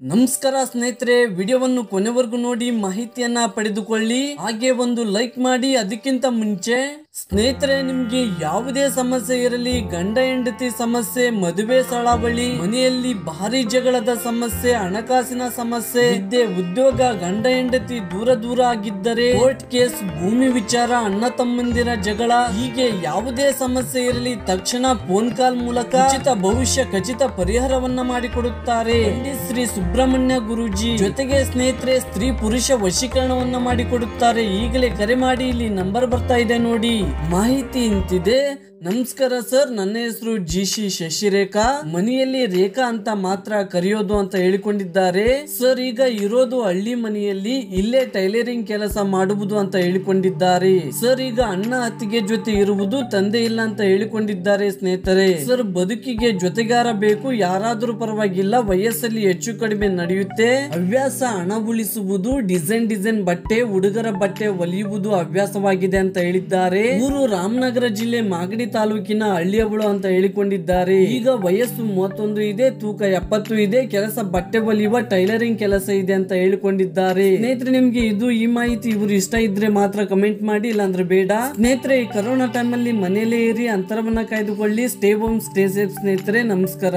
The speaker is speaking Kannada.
ನಮಸ್ಕಾರ ಸ್ನೇಹಿತರೆ ವಿಡಿಯೋವನ್ನು ಕೊನೆವರೆಗೂ ನೋಡಿ ಮಾಹಿತಿಯನ್ನ ಪಡೆದುಕೊಳ್ಳಿ. ಹಾಗೆ ಒಂದು ಲೈಕ್ ಮಾಡಿ ಅದಕ್ಕಿಂತ ಮುಂಚೆ ಸ್ನೇಹಿತರೆ, ನಿಮ್ಗೆ ಯಾವುದೇ ಸಮಸ್ಯೆ ಇರಲಿ, ಗಂಡ, ಹೆಂಡತಿ ಸಮಸ್ಯೆ, ಮದುವೆ ಸ್ಥಳಾವಳಿ, ಮನೆಯಲ್ಲಿ ಭಾರಿ ಜಗಳದ ಸಮಸ್ಯೆ, ಹಣಕಾಸಿನ ಸಮಸ್ಯೆ ಇದ್ದೇ ಉದ್ಯೋಗ, ಗಂಡ, ಹೆಂಡತಿ ದೂರ ದೂರ ಆಗಿದ್ದರೆ ಕೋರ್ಟ್ ಕೇಸ್, ಭೂಮಿ ವಿಚಾರ, ಅಣ್ಣ ತಮ್ಮಂದಿರ ಜಗಳ, ಹೀಗೆ ಯಾವುದೇ ಸಮಸ್ಯೆ ಇರಲಿ, ತಕ್ಷಣ ಫೋನ್ ಕಾಲ್ ಮೂಲಕ ಉಚಿತ ಭವಿಷ್ಯ ಖಚಿತ ಪರಿಹಾರವನ್ನ ಮಾಡಿಕೊಡುತ್ತಾರೆ. ಶ್ರೀ ಸುಬ್ರಹ್ಮಣ್ಯ ಗುರೂಜಿ ಜೊತೆಗೆ ಸ್ನೇಹಿತರೆ, ಸ್ತ್ರೀ ಪುರುಷ ವಶೀಕರಣವನ್ನ ಮಾಡಿಕೊಡುತ್ತಾರೆ. ಈಗಲೇ ಕರೆ ಮಾಡಿ, ಇಲ್ಲಿ ನಂಬರ್ ಬರ್ತಾ ಇದೆ ನೋಡಿ. ಮಾಹಿತಿ ಇಂತಿದೆ. ನಮಸ್ಕಾರ ಸರ್, ನನ್ನ ಹೆಸರು ಜಿ ಸಿ ಶಶಿರೇಖಾ. ಮನೆಯಲ್ಲಿ ರೇಖಾ ಅಂತ ಮಾತ್ರ ಕರೆಯೋದು ಅಂತ ಹೇಳಿಕೊಂಡಿದ್ದಾರೆ. ಸರ್, ಈಗ ಇರೋದು ಹಳ್ಳಿ ಮನೆಯಲ್ಲಿ ಇಲ್ಲೇ ಟೈಲರಿಂಗ್ ಕೆಲಸ ಮಾಡುವುದು ಅಂತ ಹೇಳಿಕೊಂಡಿದ್ದಾರೆ. ಸರ್, ಈಗ ಅಣ್ಣ ಅತ್ತಿಗೆ ಜೊತೆ ಇರುವುದು ತಂದೆ ಇಲ್ಲ ಅಂತ ಹೇಳಿಕೊಂಡಿದ್ದಾರೆ ಸ್ನೇಹಿತರೆ. ಸರ್, ಬದುಕಿಗೆ ಜೊತೆಗಾರ ಬೇಕು, ಯಾರಾದ್ರೂ ಪರವಾಗಿಲ್ಲ, ವಯಸ್ಸಲ್ಲಿ ಹೆಚ್ಚು ಕಡಿಮೆ ನಡೆಯುತ್ತೆ. ಹವ್ಯಾಸ ಹಣ ಉಳಿಸುವುದು ಡಿಸೈನ್ ಡಿಸೈನ್ ಬಟ್ಟೆ, ಹುಡುಗರ ಬಟ್ಟೆ ಒಲಿಯುವುದು ಹವ್ಯಾಸವಾಗಿದೆ ಅಂತ ಹೇಳಿದ್ದಾರೆ. ಊರು ರಾಮನಗರ ಜಿಲ್ಲೆ ಮಾಗಡಿ ತಾಲೂಕಿನ ಹಳ್ಳಿಯಬಳು ಅಂತ ಹೇಳಿಕೊಂಡಿದ್ದಾರೆ. ಈಗ ವಯಸ್ಸು ಮೂವತ್ತೊಂದು ಇದೆ, ತೂಕ ಎಪ್ಪತ್ತು ಇದೆ, ಕೆಲಸ ಬಟ್ಟೆ ಬಲಿಯುವ ಟೈಲರಿಂಗ್ ಕೆಲಸ ಇದೆ ಅಂತ ಹೇಳಿಕೊಂಡಿದ್ದಾರೆ. ಸ್ನೇಹಿತರೆ, ನಿಮ್ಗೆ ಇದು ಈ ಮಾಹಿತಿ ಇವರು ಇಷ್ಟ ಇದ್ರೆ ಮಾತ್ರ ಕಮೆಂಟ್ ಮಾಡಿ, ಇಲ್ಲಾಂದ್ರೆ ಬೇಡ. ಸ್ನೇಹಿತರೆ, ಈ ಕರೋನಾ ಟೈಮ್ ಅಲ್ಲಿ ಮನೆಯಲ್ಲೇ ಇರಿ, ಅಂತರವನ್ನ ಕಾಯ್ದುಕೊಳ್ಳಿ. ಸ್ಟೇ ಹೋಮ್ ಸ್ಟೇ ಸೇಫ್ ಸ್ನೇಹಿತರೆ, ನಮಸ್ಕಾರ.